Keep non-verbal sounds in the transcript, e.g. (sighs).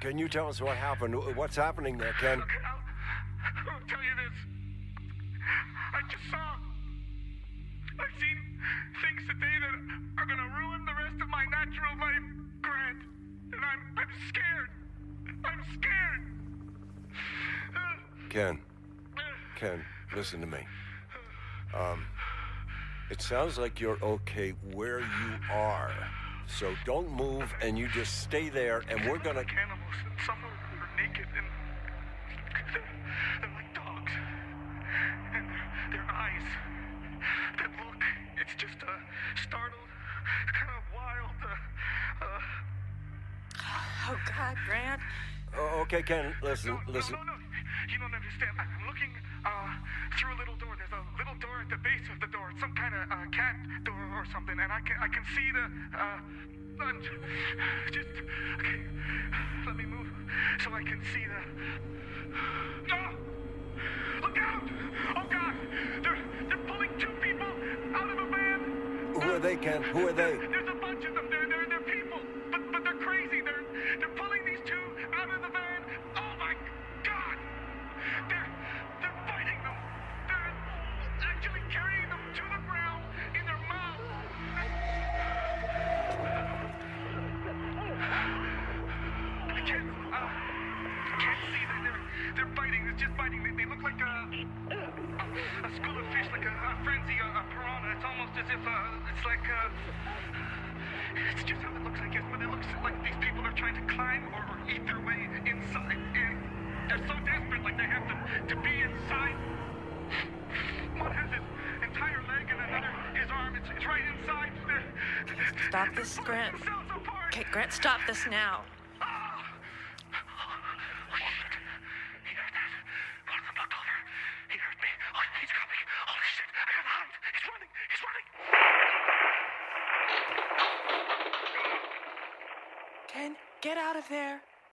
Can you tell us what happened? What's happening there, Ken? Okay, I'll, I'll tell you this. I just saw. I've seen things today that are gonna ruin the rest of my natural life, Grant. And I'm I'm scared. I'm scared. Ken, (sighs) Ken, listen to me. Um, it sounds like you're okay where you are. So don't move and you just stay there and we're gonna. like animals, and some of them are naked, and they're, they're like dogs. And their, their eyes, that look, it's just uh, startled, kind of wild. Uh, uh, Oh, God, Grant. Oh, okay, Ken, listen, no, listen. No, no, no. You don't understand. I'm looking uh, through a little door. There's a little door at the base of the door. It's some kind of uh, cat door or something, and I can I can see the. Uh, (sighs) just okay. Let me move so I can see the. (gasps) Oh! Look out! Oh God! They're they're pulling two people out of a van. Who are they, Ken? Who are they? Can't uh, can't see that they're they're biting. It's just biting. They, they look like a a school of fish, like a, a frenzy, a, a piranha. It's almost as if uh, it's like uh, it's just how it looks, I guess. But it looks like these people are trying to climb or, or eat their way inside. And they're so desperate, like they have to to be inside. One has his entire leg and another his arm. It's, it's right inside. They're, Stop this, Grant. Okay, Grant, stop this now. Ken, get out of there.